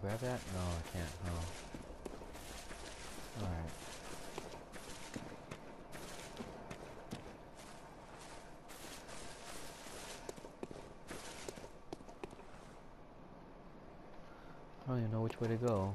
grab that? No, I can't. Oh. Alright. I don't even know which way to go.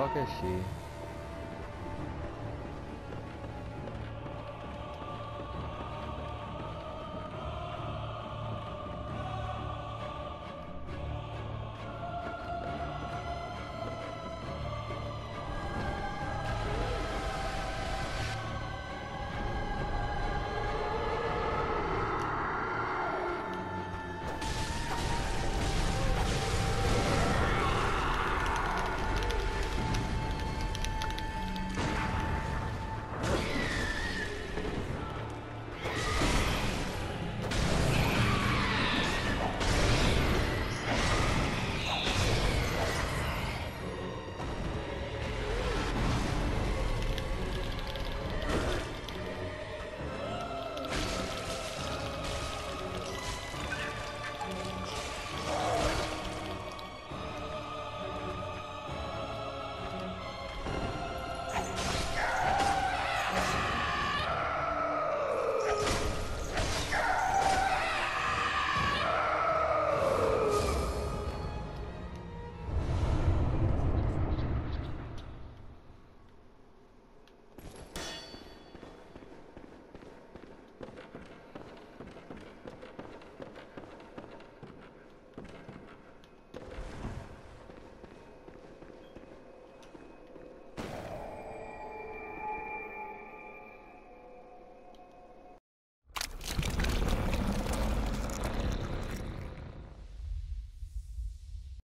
estoque é cheio.